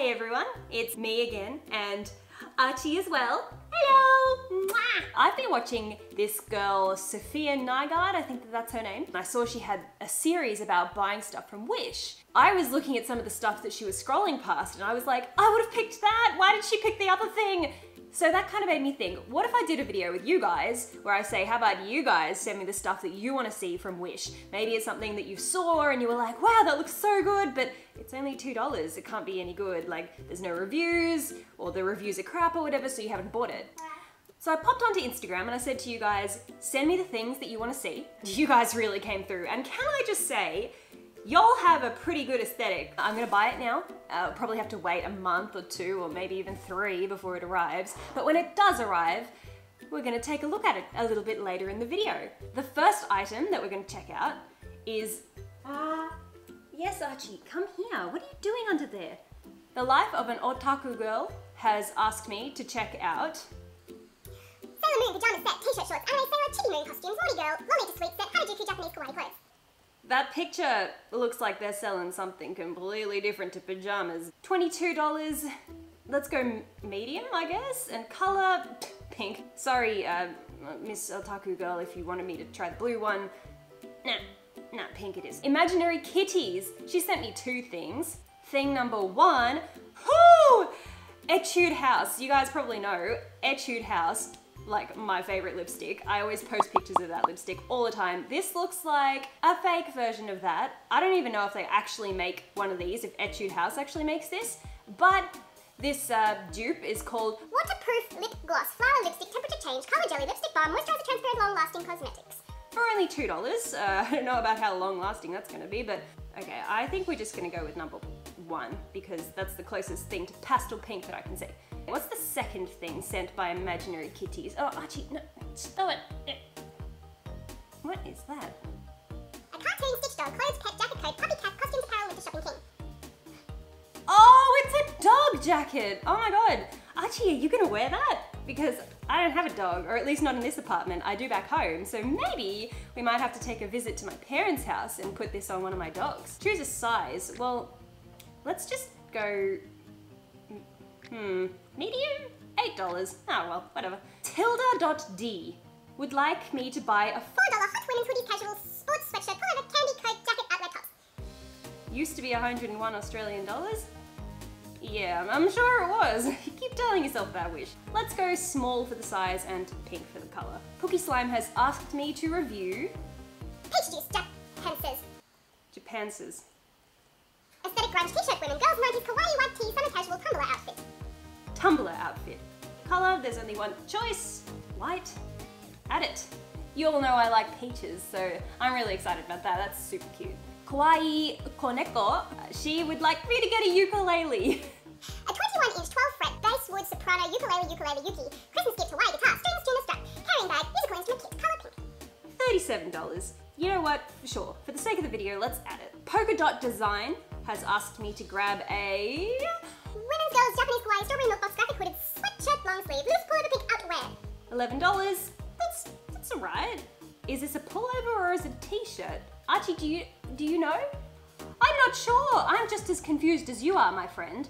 Hey everyone, it's me again and Archie as well. Hello! Mwah! I've been watching this girl, Sophia Nygaard, I think that that's her name. And I saw she had a series about buying stuff from Wish. I was looking at some of the stuff that she was scrolling past and I was like, I would have picked that! Why did she pick the other thing? So that kind of made me think, what if I did a video with you guys where I say, how about you guys send me the stuff that you want to see from Wish? Maybe it's something that you saw and you were like, wow, that looks so good, but it's only $2. It can't be any good. Like, there's no reviews, or the reviews are crap or whatever, so you haven't bought it. So I popped onto Instagram and I said to you guys, send me the things that you want to see. You guys really came through. And can I just say, Y'all have a pretty good aesthetic. I'm gonna buy it now. I'll probably have to wait a month or two or maybe even three before it arrives. But when it does arrive, we're gonna take a look at it a little bit later in the video. The first item that we're gonna check out is, ah, uh, yes Archie, come here. What are you doing under there? The Life of an Otaku Girl has asked me to check out Sailor Moon pajama set, t-shirt shorts, picture looks like they're selling something completely different to pajamas. $22. Let's go medium, I guess, and color pink. Sorry, uh, Miss Otaku Girl, if you wanted me to try the blue one. Nah, nah, pink it is. Imaginary kitties. She sent me two things. Thing number one, whoo! Etude House. You guys probably know Etude House like my favorite lipstick. I always post pictures of that lipstick all the time. This looks like a fake version of that. I don't even know if they actually make one of these, if Etude House actually makes this, but this uh, dupe is called Waterproof Lip Gloss Flower Lipstick Temperature Change Color Jelly Lipstick Balm Moisturizer Transparent Long Lasting Cosmetics. For only $2. Uh, I don't know about how long lasting that's gonna be, but okay, I think we're just gonna go with number one because that's the closest thing to pastel pink that I can see. What's the second thing sent by imaginary kitties? Oh, Archie, no, stop it. What is that? A cartoon stitch dog, clothes, pet, jacket code, puppy cat, costumes, apparel, winter shopping king. Oh, it's a dog jacket. Oh my god. Archie, are you gonna wear that? Because I don't have a dog, or at least not in this apartment. I do back home, so maybe we might have to take a visit to my parents' house and put this on one of my dogs. Choose a size. Well, let's just go Hmm, medium? $8. Oh well, whatever. Tilda.d would like me to buy a $4 hot women's hoodie casual sports sweatshirt pullover candy coat jacket at Red Tops. Used to be 101 Australian dollars? Yeah, I'm sure it was. You keep telling yourself that wish. Let's go small for the size and pink for the colour. Pookie Slime has asked me to review... Peach Juice Japanses. Japanses. Aesthetic grunge t-shirt women, girls 90s kawaii white tee, summer casual Tumblr outfit. Tumblr outfit. Color, there's only one choice, white, add it. You all know I like peaches, so I'm really excited about that, that's super cute. Kawaii Koneko, she would like me to get a ukulele. A 21 inch 12 fret bass wood soprano ukulele ukulele yuki, Christmas gift Hawaii guitar, strings, tuna strap, carrying bag, musical instrument kit, color pink. $37. You know what, sure, for the sake of the video, let's add it. Polka Dot Design has asked me to grab a $11, that's, that's all right. Is this a pullover or is it a t-shirt? Archie, do you, do you know? I'm not sure. I'm just as confused as you are, my friend.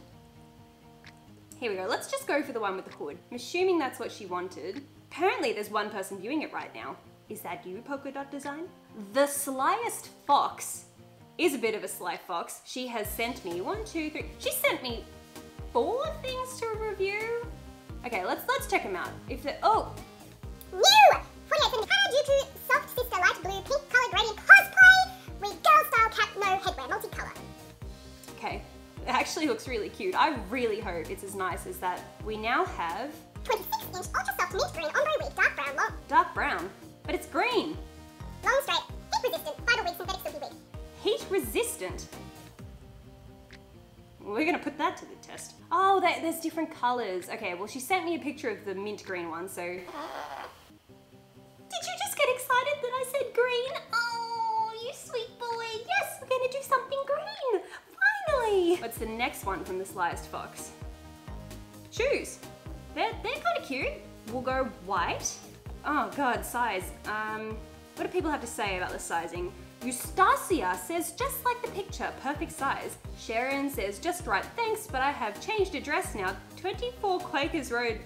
Here we go. Let's just go for the one with the hood. I'm assuming that's what she wanted. Apparently there's one person viewing it right now. Is that you, Polka Dot Design? The slyest fox is a bit of a sly fox. She has sent me one, two, three. She sent me four things to review. Okay, let's let's check them out. If the oh, new 48 Harajuku soft sister light blue pink colored radiant cosplay with girl style cap no headwear multicolor. Okay, it actually looks really cute. I really hope it's as nice as that. We now have 26 inch ultra soft mint green ombre with dark brown long. Dark brown, but it's green. Long straight, heat resistant, vital wig synthetic silky wig heat resistant. We're gonna put that to the test. Oh, there's different colors. Okay, well she sent me a picture of the mint green one, so. Did you just get excited that I said green? Oh, you sweet boy. Yes, we're gonna do something green. Finally. What's the next one from the Slyest Fox? Shoes. They're, they're kind of cute. We'll go white. Oh God, size. Um, what do people have to say about the sizing? Eustacia says just like the picture, perfect size. Sharon says just right, thanks, but I have changed address now. 24 Quakers Road,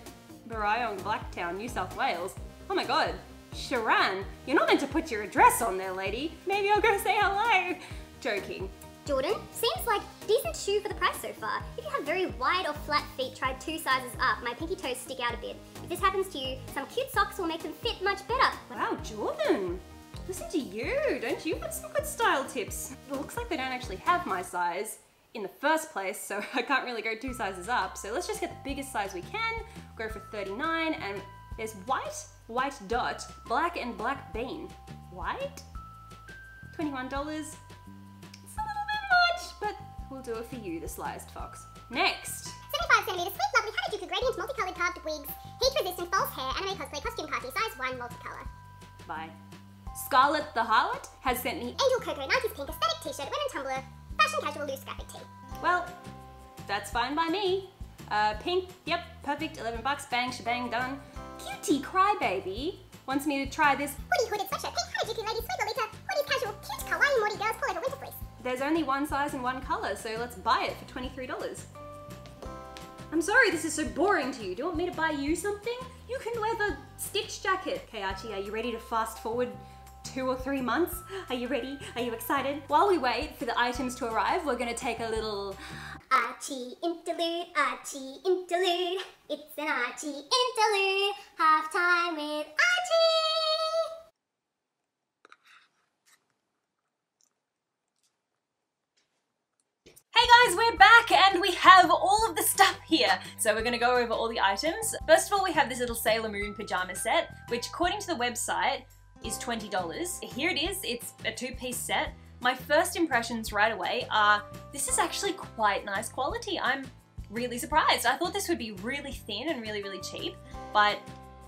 Marayong, Blacktown, New South Wales. Oh my god. Sharon, you're not meant to put your address on there, lady. Maybe I'll go say hello. Joking. Jordan, seems like decent shoe for the price so far. If you have very wide or flat feet, try two sizes up. My pinky toes stick out a bit. If this happens to you, some cute socks will make them fit much better. Wow, Jordan. Listen to you, don't you? Got some good style tips. It looks like they don't actually have my size in the first place, so I can't really go two sizes up. So let's just get the biggest size we can, go for 39, and there's white, white dot, black and black bean. White? $21. It's a little bit much, but we'll do it for you, the slyest fox. Next! 75 centimeter sweet, lovely Harajuku gradient multicolored carved wigs, heat resistant false hair, anime cosplay costume party, size 1 multicolor. Bye. Scarlet the Harlot has sent me Angel Coco 90s pink aesthetic t-shirt, women Tumblr, fashion casual loose graphic tee. Well, that's fine by me. Uh, pink, yep, perfect, 11 bucks, bang, shebang, done. Cutie Crybaby wants me to try this hoodie hooded sweatshirt, pink Harajuku ladies, sweet Lolita, hoodies casual, cute kawaii Morty girls, pullover winter fleece there's only one size and one color, so let's buy it for $23. I'm sorry this is so boring to you. Do you want me to buy you something? You can wear the stitch jacket. Okay, Archie, are you ready to fast forward two or three months? Are you ready? Are you excited? While we wait for the items to arrive, we're gonna take a little Archie interlude, Archie interlude. It's an Archie interlude. Half time with Archie. Hey guys, we're back and we have all of the stuff here. So we're gonna go over all the items. First of all, we have this little Sailor Moon pajama set, which according to the website is $20. Here it is, it's a two-piece set. My first impressions right away are, this is actually quite nice quality. I'm really surprised. I thought this would be really thin and really, really cheap, but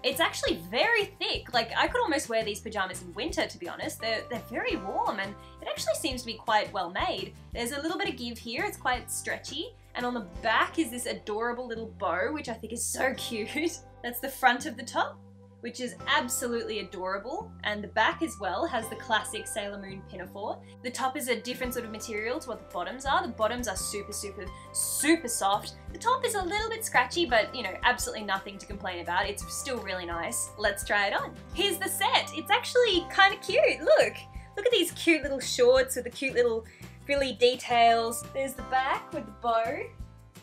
it's actually very thick. Like I could almost wear these pajamas in winter to be honest. They're, they're very warm and it actually seems to be quite well made. There's a little bit of give here, it's quite stretchy. And on the back is this adorable little bow, which I think is so cute. That's the front of the top which is absolutely adorable. And the back as well has the classic Sailor Moon pinafore. The top is a different sort of material to what the bottoms are. The bottoms are super, super, super soft. The top is a little bit scratchy, but you know, absolutely nothing to complain about. It's still really nice. Let's try it on. Here's the set. It's actually kind of cute. Look, look at these cute little shorts with the cute little frilly details. There's the back with the bow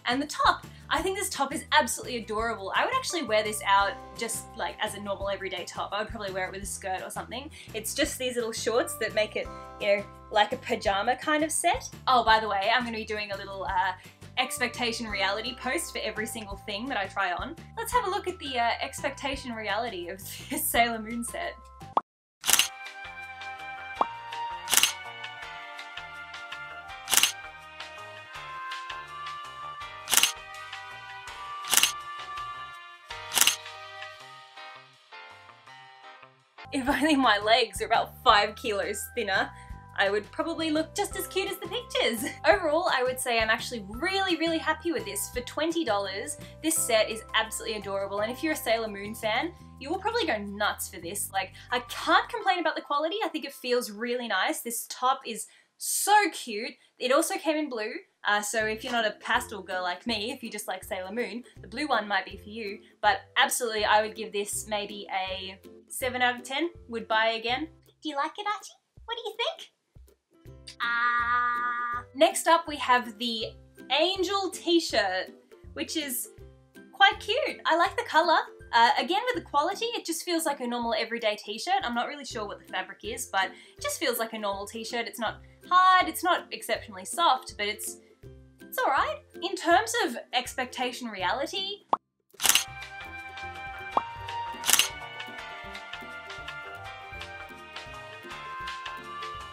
and the top. I think this top is absolutely adorable. I would actually wear this out just like as a normal everyday top. I would probably wear it with a skirt or something. It's just these little shorts that make it, you know, like a pajama kind of set. Oh, by the way, I'm going to be doing a little uh, expectation reality post for every single thing that I try on. Let's have a look at the uh, expectation reality of this Sailor Moon set. If only my legs are about five kilos thinner, I would probably look just as cute as the pictures. Overall, I would say I'm actually really, really happy with this. For $20, this set is absolutely adorable, and if you're a Sailor Moon fan, you will probably go nuts for this. Like, I can't complain about the quality. I think it feels really nice. This top is so cute. It also came in blue, uh, so if you're not a pastel girl like me, if you just like Sailor Moon, the blue one might be for you. But absolutely, I would give this maybe a 7 out of 10. Would buy again. Do you like it, Archie? What do you think? Ah. Uh... Next up, we have the Angel t-shirt, which is quite cute. I like the colour. Uh, again, with the quality, it just feels like a normal everyday t-shirt. I'm not really sure what the fabric is, but it just feels like a normal t-shirt. It's not hard, it's not exceptionally soft, but it's it's alright. In terms of expectation reality,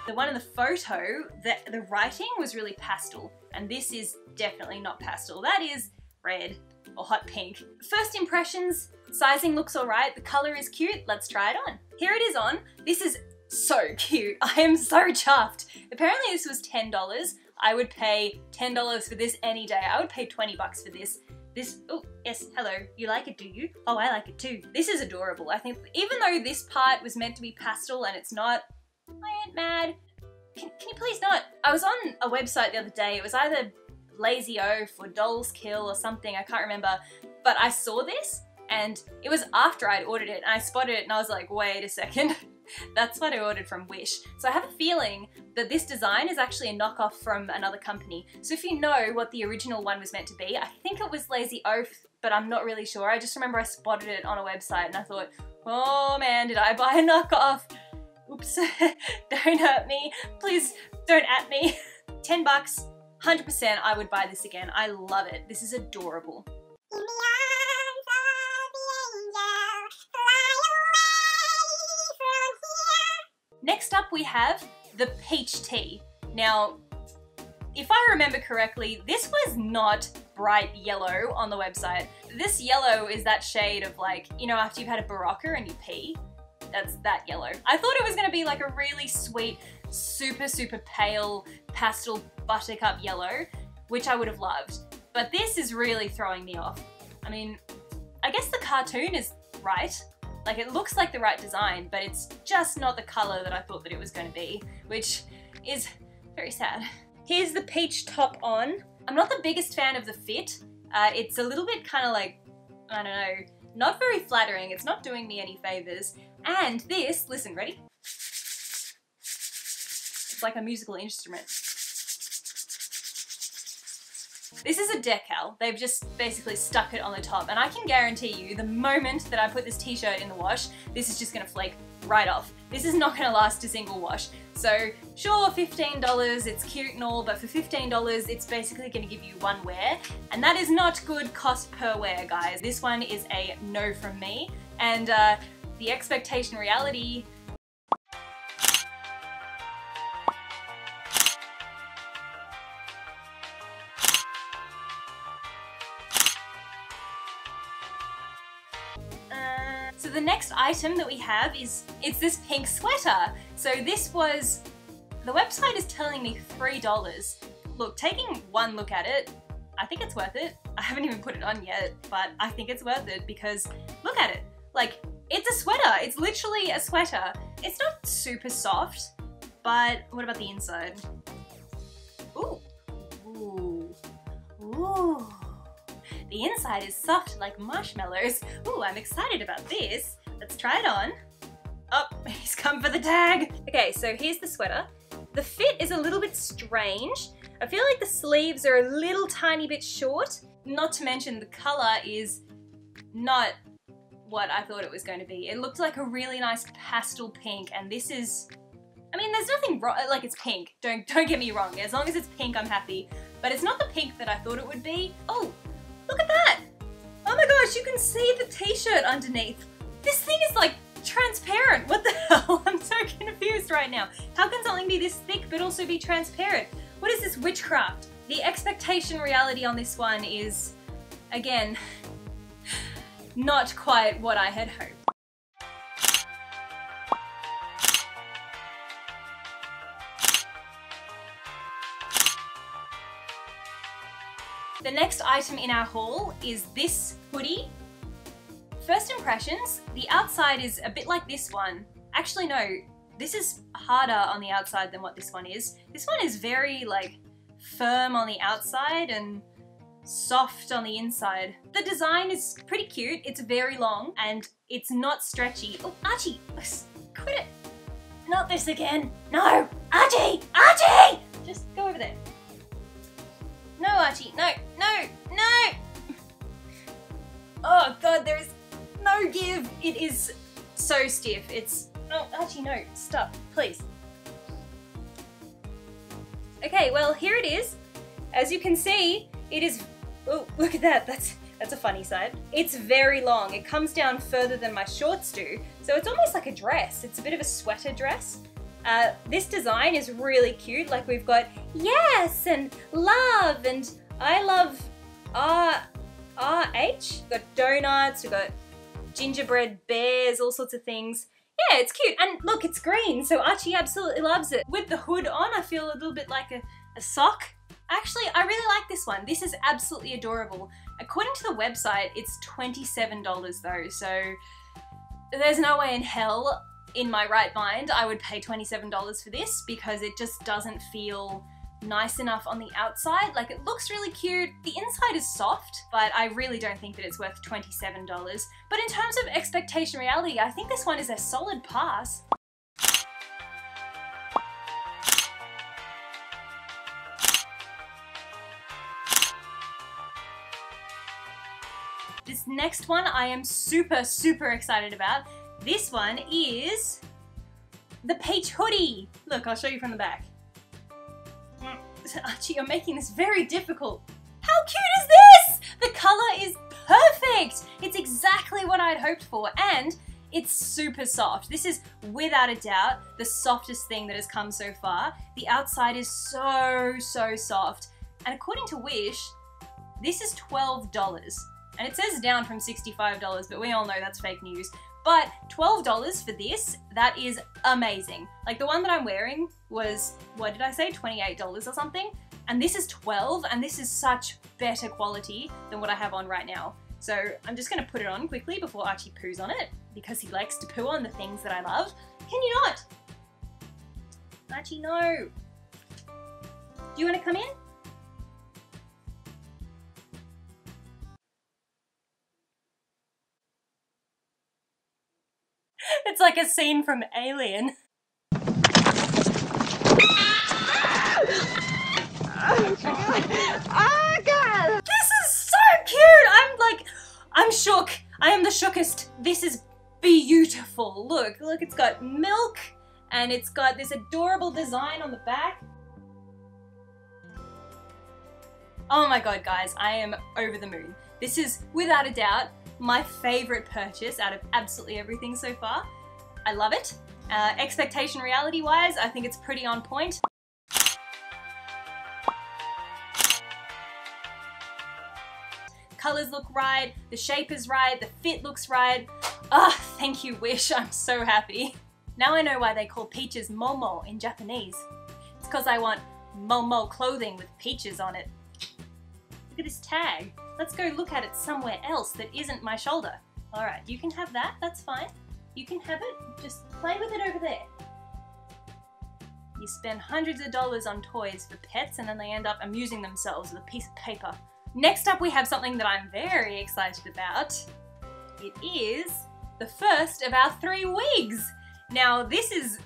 the one in the photo, the, the writing was really pastel, and this is definitely not pastel. That is red or hot pink. First impressions, sizing looks alright, the colour is cute, let's try it on. Here it is on. This is so cute. I am so chuffed. Apparently this was $10. I would pay $10 for this any day. I would pay 20 bucks for this. This, oh, yes, hello. You like it, do you? Oh, I like it too. This is adorable. I think even though this part was meant to be pastel and it's not, I ain't mad. can, can you please not? I was on a website the other day. It was either Lazy Oaf or Dolls Kill or something. I can't remember. But I saw this and it was after I'd ordered it and I spotted it and I was like, wait a second. That's what I ordered from Wish. So I have a feeling that this design is actually a knockoff from another company. So if you know what the original one was meant to be, I think it was Lazy Oaf, but I'm not really sure. I just remember I spotted it on a website and I thought, oh man, did I buy a knockoff? Oops, don't hurt me. Please don't at me. 10 bucks, 100% I would buy this again. I love it. This is adorable. Next up we have the peach tee. Now, if I remember correctly, this was not bright yellow on the website. This yellow is that shade of like, you know, after you've had a Berocca and you pee, that's that yellow. I thought it was gonna be like a really sweet, super, super pale pastel buttercup yellow, which I would have loved. But this is really throwing me off. I mean, I guess the cartoon is right. Like it looks like the right design, but it's just not the color that I thought that it was going to be, which is very sad. Here's the peach top on. I'm not the biggest fan of the fit. Uh, it's a little bit kind of like, I don't know, not very flattering. It's not doing me any favors. And this, listen, ready? It's like a musical instrument. This is a decal. They've just basically stuck it on the top and I can guarantee you the moment that I put this t-shirt in the wash, this is just gonna flake right off. This is not gonna last a single wash. So sure, $15, it's cute and all, but for $15, it's basically gonna give you one wear. And that is not good cost per wear, guys. This one is a no from me. And uh, the expectation reality the next item that we have is, it's this pink sweater. So this was, the website is telling me $3. Look, taking one look at it, I think it's worth it. I haven't even put it on yet, but I think it's worth it because look at it. Like, it's a sweater. It's literally a sweater. It's not super soft, but what about the inside? Ooh. Ooh. Ooh. The inside is soft like marshmallows. Ooh, I'm excited about this. Let's try it on. Oh, he's come for the tag. Okay, so here's the sweater. The fit is a little bit strange. I feel like the sleeves are a little tiny bit short. Not to mention the color is not what I thought it was going to be. It looked like a really nice pastel pink and this is I mean, there's nothing wrong, like it's pink. Don't don't get me wrong. As long as it's pink, I'm happy. But it's not the pink that I thought it would be. Oh, Look at that! Oh my gosh, you can see the t-shirt underneath. This thing is like transparent. What the hell? I'm so confused right now. How can something be this thick but also be transparent? What is this witchcraft? The expectation reality on this one is, again, not quite what I had hoped. The next item in our haul is this hoodie. First impressions, the outside is a bit like this one. Actually no, this is harder on the outside than what this one is. This one is very like firm on the outside and soft on the inside. The design is pretty cute, it's very long and it's not stretchy. Oh, Archie, quit it. Not this again. No, Archie, Archie! Just go over there. No, Archie, no, no, no! Oh god, there is no give. It is so stiff. It's, oh, Archie, no, stop, please. Okay, well, here it is. As you can see, it is, oh, look at that, that's, that's a funny side. It's very long. It comes down further than my shorts do, so it's almost like a dress. It's a bit of a sweater dress. Uh, this design is really cute. Like we've got yes and love and I love R R H. We've got donuts. We've got gingerbread bears. All sorts of things. Yeah, it's cute. And look, it's green, so Archie absolutely loves it. With the hood on, I feel a little bit like a, a sock. Actually, I really like this one. This is absolutely adorable. According to the website, it's $27 though, so there's no way in hell in my right mind, I would pay $27 for this because it just doesn't feel nice enough on the outside. Like it looks really cute. The inside is soft, but I really don't think that it's worth $27. But in terms of expectation reality, I think this one is a solid pass. This next one I am super, super excited about. This one is the peach hoodie. Look, I'll show you from the back. Archie, you're making this very difficult. How cute is this? The color is perfect. It's exactly what I'd hoped for and it's super soft. This is without a doubt the softest thing that has come so far. The outside is so, so soft. And according to Wish, this is $12. And it says down from $65, but we all know that's fake news. But $12 for this, that is amazing. Like the one that I'm wearing was, what did I say, $28 or something? And this is 12 and this is such better quality than what I have on right now. So I'm just gonna put it on quickly before Archie poos on it because he likes to poo on the things that I love. Can you not? Archie, no. Do you wanna come in? It's like a scene from Alien. oh god! This is so cute! I'm like, I'm shook. I am the shookest. This is beautiful. Look, look, it's got milk and it's got this adorable design on the back. Oh my god, guys, I am over the moon. This is, without a doubt, my favorite purchase out of absolutely everything so far. I love it. Uh, expectation reality wise, I think it's pretty on point. Colors look right, the shape is right, the fit looks right. Ah, oh, thank you Wish, I'm so happy. Now I know why they call peaches momo in Japanese. It's because I want momo clothing with peaches on it. Look at this tag. Let's go look at it somewhere else that isn't my shoulder. Alright, you can have that, that's fine. You can have it, just play with it over there. You spend hundreds of dollars on toys for pets and then they end up amusing themselves with a piece of paper. Next up we have something that I'm very excited about. It is the first of our three wigs. Now this is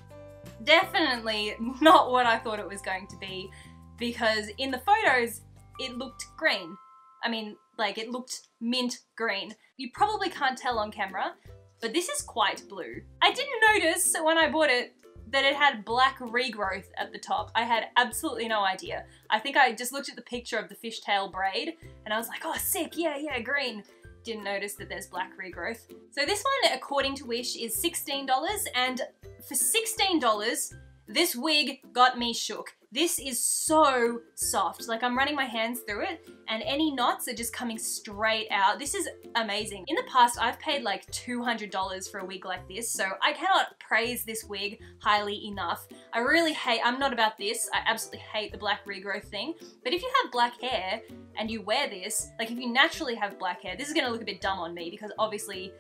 definitely not what I thought it was going to be because in the photos it looked green. I mean, like it looked mint green. You probably can't tell on camera, but this is quite blue. I didn't notice when I bought it that it had black regrowth at the top. I had absolutely no idea. I think I just looked at the picture of the fishtail braid and I was like, oh sick, yeah, yeah, green. Didn't notice that there's black regrowth. So this one, according to Wish, is $16 and for $16, this wig got me shook. This is so soft. Like I'm running my hands through it and any knots are just coming straight out. This is amazing. In the past, I've paid like $200 for a wig like this, so I cannot praise this wig highly enough. I really hate, I'm not about this, I absolutely hate the black regrowth thing, but if you have black hair and you wear this, like if you naturally have black hair, this is gonna look a bit dumb on me because obviously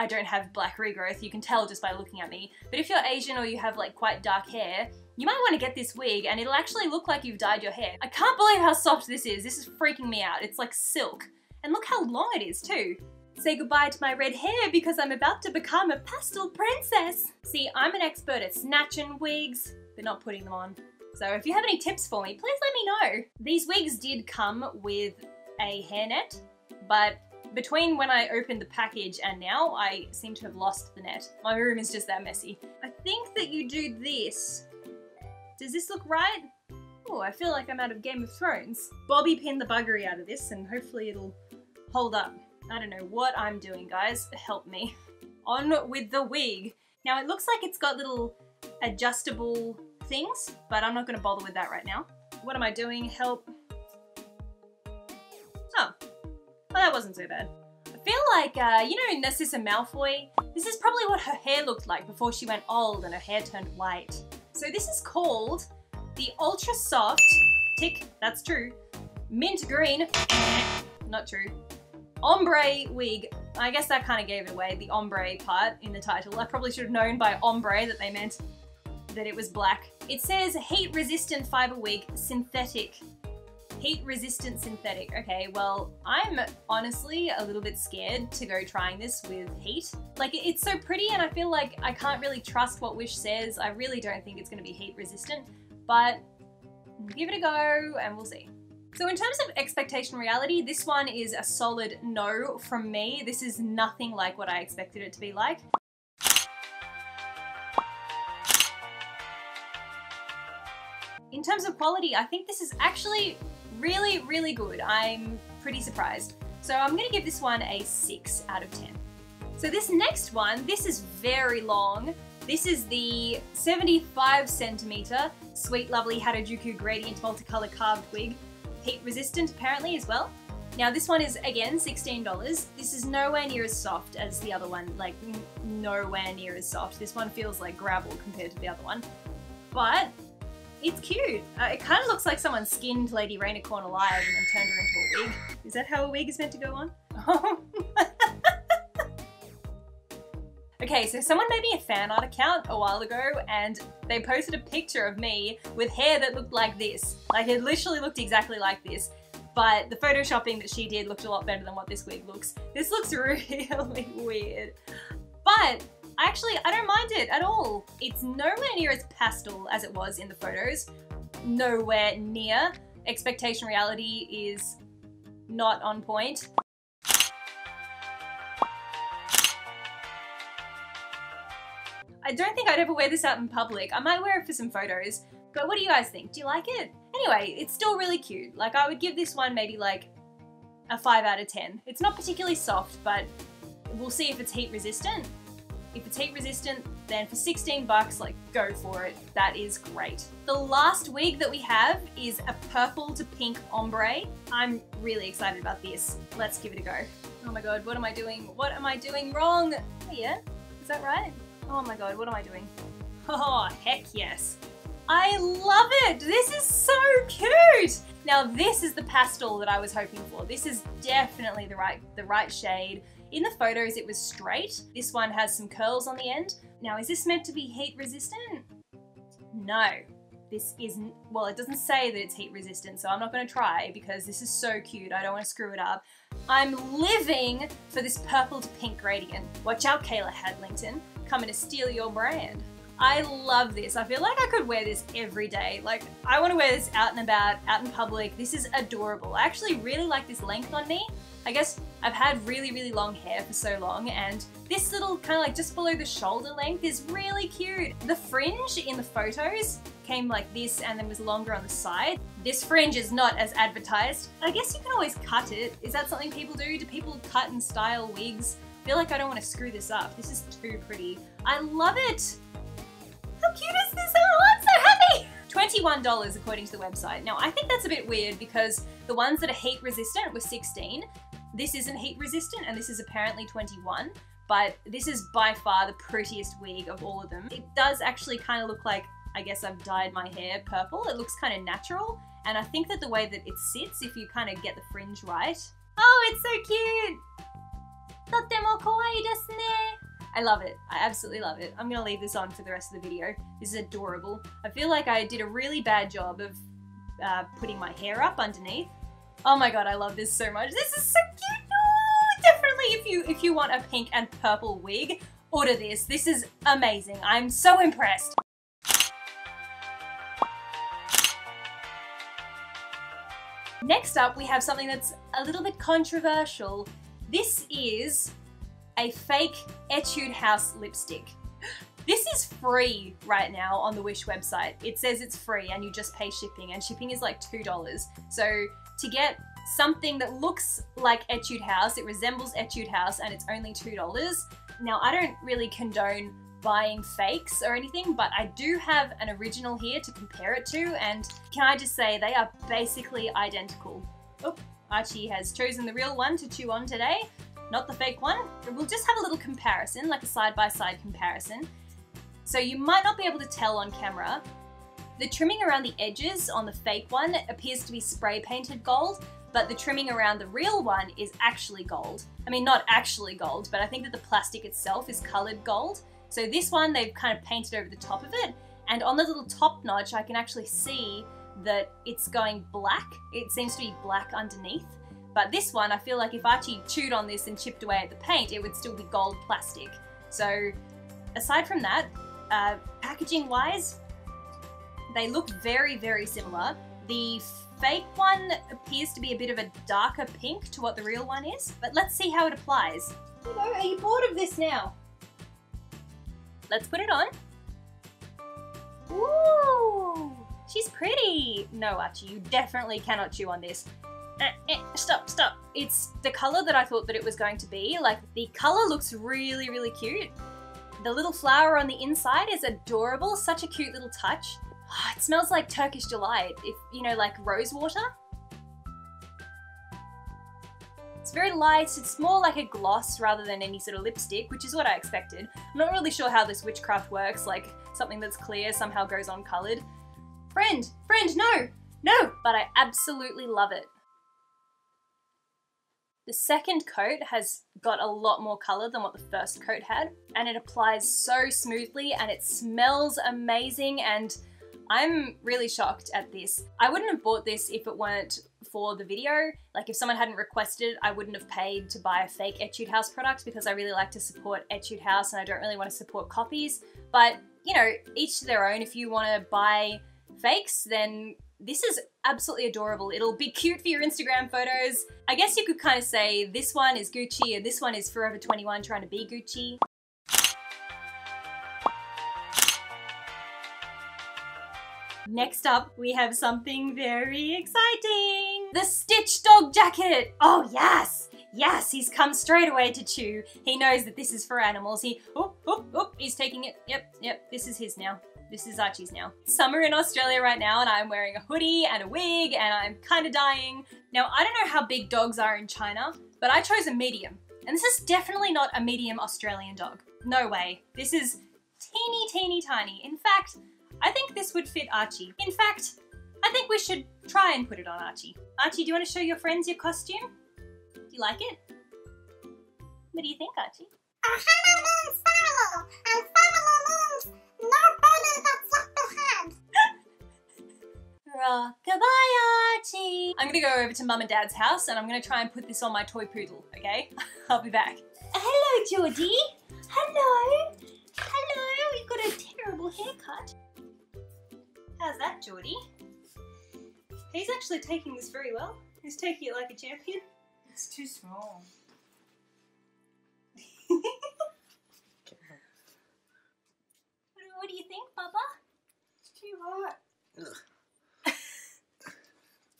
I don't have black regrowth, you can tell just by looking at me. But if you're Asian or you have like quite dark hair, you might want to get this wig and it'll actually look like you've dyed your hair. I can't believe how soft this is. This is freaking me out. It's like silk. And look how long it is too. Say goodbye to my red hair because I'm about to become a pastel princess. See, I'm an expert at snatching wigs, but not putting them on. So if you have any tips for me, please let me know. These wigs did come with a hairnet, but between when I opened the package and now, I seem to have lost the net. My room is just that messy. I think that you do this. Does this look right? Oh, I feel like I'm out of Game of Thrones. Bobby pinned the buggery out of this and hopefully it'll hold up. I don't know what I'm doing, guys. Help me. On with the wig. Now it looks like it's got little adjustable things, but I'm not gonna bother with that right now. What am I doing? Help. Well, that wasn't so bad. I feel like, uh, you know Narcissa Malfoy? This is probably what her hair looked like before she went old and her hair turned white. So this is called the Ultra Soft, tick, that's true, Mint Green, not true, Ombre Wig I guess that kind of gave it away, the ombre part in the title. I probably should have known by ombre that they meant that it was black. It says heat resistant fiber wig synthetic. Heat resistant synthetic. Okay, well, I'm honestly a little bit scared to go trying this with heat. Like, it's so pretty and I feel like I can't really trust what Wish says. I really don't think it's gonna be heat resistant, but give it a go and we'll see. So in terms of expectation reality, this one is a solid no from me. This is nothing like what I expected it to be like. In terms of quality, I think this is actually really, really good. I'm pretty surprised. So I'm gonna give this one a six out of 10. So this next one, this is very long. This is the 75 centimeter Sweet Lovely Harajuku Gradient Multicolor Carved Wig. Heat resistant apparently as well. Now this one is again $16. This is nowhere near as soft as the other one, like nowhere near as soft. This one feels like gravel compared to the other one. But it's cute. Uh, it kind of looks like someone skinned Lady Rainicorn alive and then turned her into a wig. Is that how a wig is meant to go on? okay, so someone made me a fan art account a while ago and they posted a picture of me with hair that looked like this. Like it literally looked exactly like this. But the photoshopping that she did looked a lot better than what this wig looks. This looks really weird. But Actually, I don't mind it at all. It's nowhere near as pastel as it was in the photos. Nowhere near. Expectation reality is not on point. I don't think I'd ever wear this out in public. I might wear it for some photos, but what do you guys think? Do you like it? Anyway, it's still really cute. Like I would give this one maybe like a 5 out of 10. It's not particularly soft, but we'll see if it's heat resistant. If it's heat resistant, then for 16 bucks, like go for it. That is great. The last wig that we have is a purple to pink ombre. I'm really excited about this. Let's give it a go. Oh my god, what am I doing? What am I doing wrong? Oh yeah, is that right? Oh my god, what am I doing? Oh, heck yes. I love it! This is so cute! Now this is the pastel that I was hoping for. This is definitely the right, the right shade. In the photos, it was straight. This one has some curls on the end. Now, is this meant to be heat resistant? No, this isn't, well, it doesn't say that it's heat resistant, so I'm not gonna try because this is so cute. I don't wanna screw it up. I'm living for this purple to pink gradient. Watch out, Kayla Hadlington, coming to steal your brand. I love this. I feel like I could wear this every day. Like, I want to wear this out and about, out in public. This is adorable. I actually really like this length on me. I guess I've had really, really long hair for so long and this little kind of like just below the shoulder length is really cute. The fringe in the photos came like this and then was longer on the side. This fringe is not as advertised. I guess you can always cut it. Is that something people do? Do people cut and style wigs? I feel like I don't want to screw this up. This is too pretty. I love it. How cute is this? Oh, I'm so happy. $21 according to the website. Now I think that's a bit weird because the ones that are heat resistant were 16 this isn't heat resistant and this is apparently 21, but this is by far the prettiest wig of all of them. It does actually kind of look like, I guess I've dyed my hair purple. It looks kind of natural. And I think that the way that it sits, if you kind of get the fringe right. Oh, it's so cute! I love it. I absolutely love it. I'm gonna leave this on for the rest of the video. This is adorable. I feel like I did a really bad job of uh, putting my hair up underneath. Oh my god, I love this so much. This is so cute. Oh, definitely if you if you want a pink and purple wig, order this. This is amazing. I'm so impressed. Next up, we have something that's a little bit controversial. This is a fake Etude House lipstick. This is free right now on the Wish website. It says it's free and you just pay shipping and shipping is like $2. So to get something that looks like Etude House, it resembles Etude House and it's only $2. Now I don't really condone buying fakes or anything, but I do have an original here to compare it to and can I just say they are basically identical. Oh, Archie has chosen the real one to chew on today, not the fake one. We'll just have a little comparison, like a side-by-side -side comparison. So you might not be able to tell on camera, the trimming around the edges on the fake one appears to be spray painted gold. but the trimming around the real one is actually gold. I mean, not actually gold, but I think that the plastic itself is colored gold. So this one, they've kind of painted over the top of it, and on the little top notch, I can actually see that it's going black. It seems to be black underneath. But this one, I feel like if Archie chewed on this and chipped away at the paint, it would still be gold plastic. So aside from that, uh, packaging wise, they look very, very similar. The fake one appears to be a bit of a darker pink to what the real one is, but let's see how it applies. You know, are you bored of this now? Let's put it on. Ooh, she's pretty. No, Archie, you definitely cannot chew on this. Eh, eh, stop, stop. It's the color that I thought that it was going to be. Like, the color looks really, really cute. The little flower on the inside is adorable, such a cute little touch. Oh, it smells like Turkish delight, if you know, like rose water. It's very light, it's more like a gloss rather than any sort of lipstick, which is what I expected. I'm not really sure how this witchcraft works, like something that's clear somehow goes on coloured. Friend, friend, no, no, but I absolutely love it. The second coat has got a lot more colour than what the first coat had, and it applies so smoothly and it smells amazing and I'm really shocked at this. I wouldn't have bought this if it weren't for the video. Like if someone hadn't requested, I wouldn't have paid to buy a fake Etude House product because I really like to support Etude House and I don't really want to support copies. But you know, each to their own. If you want to buy fakes, then this is absolutely adorable. It'll be cute for your Instagram photos. I guess you could kind of say this one is Gucci and this one is Forever 21 trying to be Gucci. Next up, we have something very exciting. The Stitch Dog Jacket. Oh, yes. Yes, he's come straight away to chew. He knows that this is for animals. He, oh, oh, oh, he's taking it. Yep, yep, this is his now. This is Archie's now. Summer in Australia right now and I'm wearing a hoodie and a wig and I'm kind of dying. Now, I don't know how big dogs are in China, but I chose a medium. And this is definitely not a medium Australian dog. No way. This is teeny, teeny, tiny. In fact, I think this would fit Archie. In fact, I think we should try and put it on Archie. Archie, do you want to show your friends your costume? Do you like it? What do you think, Archie? A honeymoon style, and means nobody gets left behind. Rockabye Archie! I'm gonna go over to mum and dad's house and I'm gonna try and put this on my toy poodle, okay? I'll be back. Hello, Geordie! Hello! Hello! You've got a terrible haircut. How's that, Geordie? He's actually taking this very well. He's taking it like a champion. It's too small. What, what do you think, Bubba? It's too hot.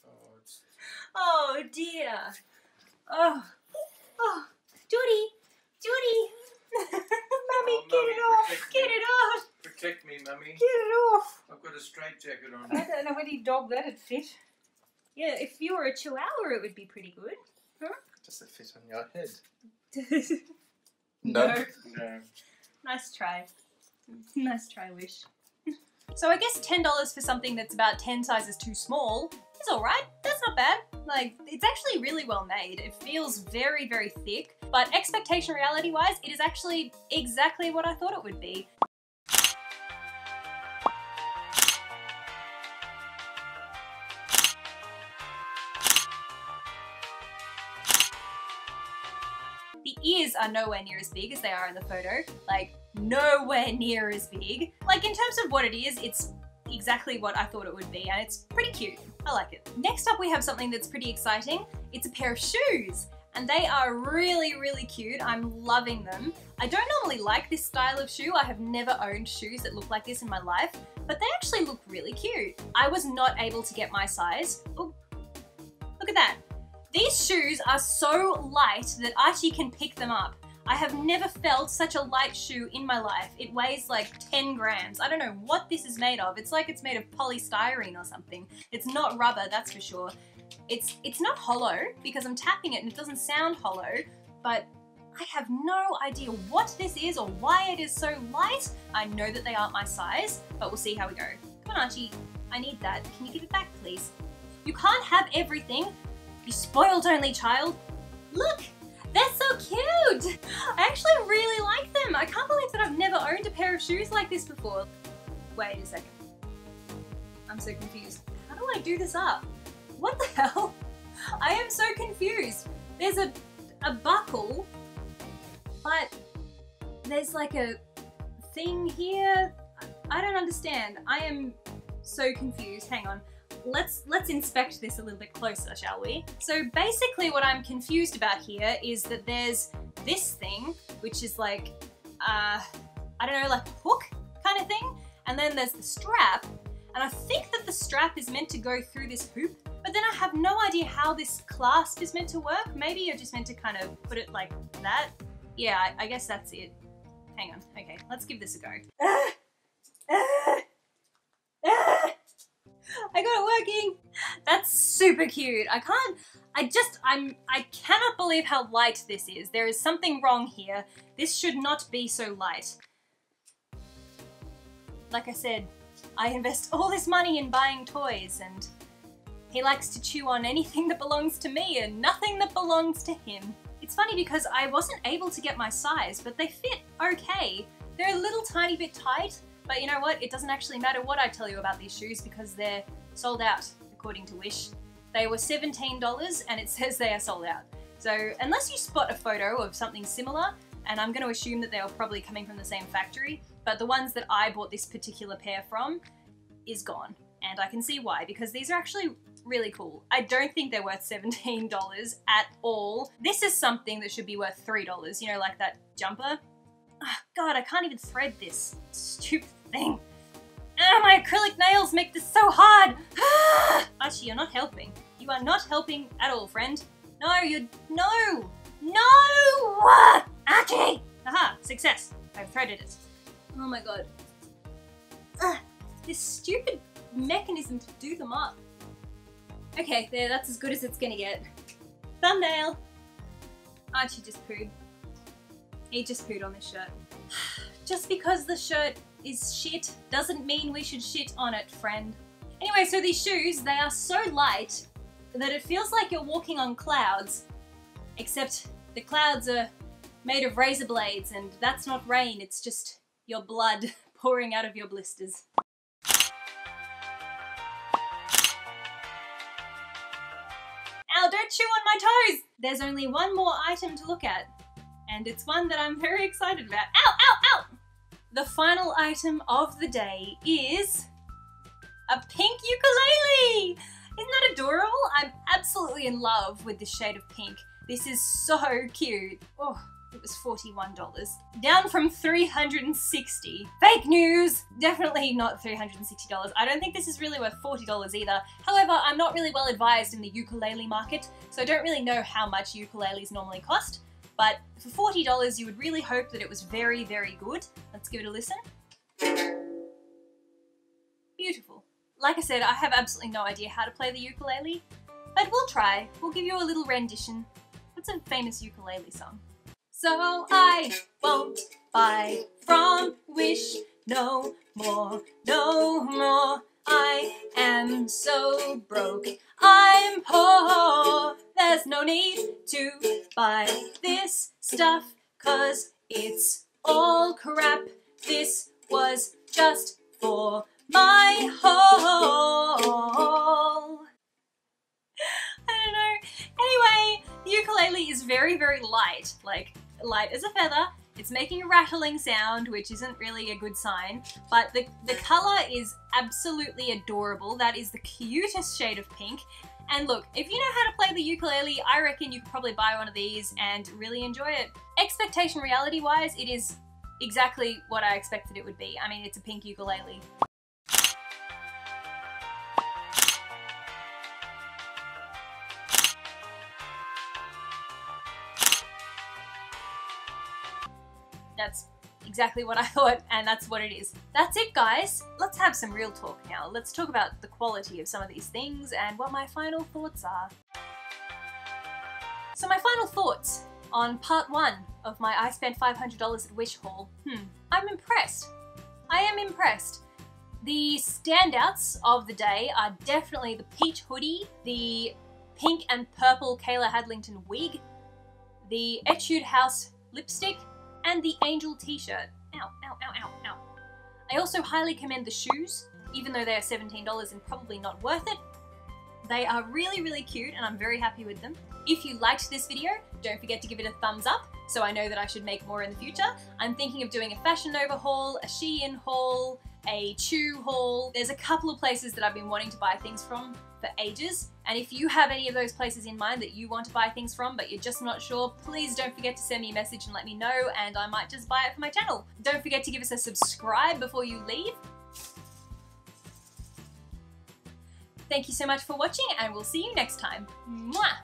Oh, it's Oh dear. Oh. Oh. Geordie! Geordie! Mummy, Oh, get Mummy, it off. Get me. it off! Protect me, mummy. Get it off. I've got a straight jacket on. I don't know any dog that'd fit. Yeah, if you were a chihuahua, it would be pretty good. Huh? Does it fit on your head? no. No. Nice try. Nice try, Wish. So I guess $10 for something that's about 10 sizes too small is alright. That's not bad. Like, it's actually really well made. It feels very, very thick, but expectation reality wise, it is actually exactly what I thought it would be. The ears are nowhere near as big as they are in the photo. Like, nowhere near as big. Like, in terms of what it is, it's exactly what I thought it would be, and it's pretty cute. I like it. Next up, we have something that's pretty exciting. It's a pair of shoes. And they are really, really cute. I'm loving them. I don't normally like this style of shoe. I have never owned shoes that look like this in my life, but they actually look really cute. I was not able to get my size. Look at that. These shoes are so light that Archie can pick them up. I have never felt such a light shoe in my life. It weighs like 10 grams. I don't know what this is made of. It's like it's made of polystyrene or something. It's not rubber, that's for sure. It's it's not hollow because I'm tapping it and it doesn't sound hollow, but I have no idea what this is or why it is so light. I know that they aren't my size, but we'll see how we go. Come on, Archie. I need that. Can you give it back, please? You can't have everything. You spoiled only child. Look, they're so cute. I actually really like them. I can't believe that I've never owned a pair of shoes like this before. Wait a second. I'm so confused. How do I do this up? What the hell? I am so confused. There's a, a buckle, but there's like a thing here. I don't understand. I am so confused. Hang on. Let's let's inspect this a little bit closer, shall we? So basically what I'm confused about here is that there's this thing, which is like uh I don't know, like a hook kind of thing, and then there's the strap, and I think that the strap is meant to go through this hoop, but then I have no idea how this clasp is meant to work. Maybe you're just meant to kind of put it like that. Yeah, I, I guess that's it. Hang on. Okay, let's give this a go. I got it working. That's super cute. I can't. I just. I'm. I cannot believe how light this is. There is something wrong here. This should not be so light. Like I said, I invest all this money in buying toys, and he likes to chew on anything that belongs to me and nothing that belongs to him. It's funny because I wasn't able to get my size, but they fit okay. They're a little tiny bit tight, but you know what? It doesn't actually matter what I tell you about these shoes because they're sold out, according to Wish. They were $17 and it says they are sold out. So unless you spot a photo of something similar, and I'm going to assume that they were probably coming from the same factory, but the ones that I bought this particular pair from is gone. And I can see why, because these are actually really cool. I don't think they're worth $17 at all. This is something that should be worth $3, you know, like that jumper. Oh, God, I can't even thread this stupid thing. Ah, my acrylic nails make this so hard. Ah! Archie, you're not helping. You are not helping at all, friend. No, you're, no, no! Archie! Aha, success. I've threaded it. Oh my God. Ugh, this stupid mechanism to do them up. Okay, there, that's as good as it's gonna get. Thumbnail! Archie just pooed. He just pooed on this shirt. Just because the shirt is shit doesn't mean we should shit on it, friend. Anyway, so these shoes, they are so light that it feels like you're walking on clouds, except the clouds are made of razor blades and that's not rain, it's just your blood pouring out of your blisters. Don't chew on my toes! There's only one more item to look at, and it's one that I'm very excited about. Ow, ow, ow! The final item of the day is a pink ukulele! Isn't that adorable? I'm absolutely in love with this shade of pink. This is so cute. Oh, it was $41. Down from $360. Fake news! Definitely not $360. I don't think this is really worth $40 either. However, I'm not really well advised in the ukulele market, so I don't really know how much ukuleles normally cost. But for $40, you would really hope that it was very, very good. Let's give it a listen. Beautiful. Like I said, I have absolutely no idea how to play the ukulele, but we'll try. We'll give you a little rendition. What's a famous ukulele song? So I won't buy from Wish no more, no more. I am so broke, I'm poor. There's no need to buy this stuff, cause it's all crap. This was just for my haul. I don't know. Anyway, the ukulele is very, very light, like light as a feather. It's making a rattling sound, which isn't really a good sign, but the, the color is absolutely adorable. That is the cutest shade of pink. And look, if you know how to play the ukulele, I reckon you could probably buy one of these and really enjoy it. Expectation reality wise, it is exactly what I expected it would be. I mean, it's a pink ukulele. That's exactly what I thought, and that's what it is. That's it, guys. Let's have some real talk now. Let's talk about the quality of some of these things and what my final thoughts are. So my final thoughts on part one of my I spent $500 at Wish haul. Hmm, I'm impressed. I am impressed. The standouts of the day are definitely the peach hoodie, the pink and purple Kayla Hadlington wig, the Etude House lipstick, and the Angel t-shirt. Ow, ow, ow, ow, ow. I also highly commend the shoes, even though they are $17 and probably not worth it. They are really, really cute and I'm very happy with them. If you liked this video, don't forget to give it a thumbs up so I know that I should make more in the future. I'm thinking of doing a Fashion overhaul, haul, a Shein haul, a CHUU haul. There's a couple of places that I've been wanting to buy things from for ages. And if you have any of those places in mind that you want to buy things from but you're just not sure, please don't forget to send me a message and let me know and I might just buy it for my channel. Don't forget to give us a subscribe before you leave. Thank you so much for watching and we'll see you next time. Mwah!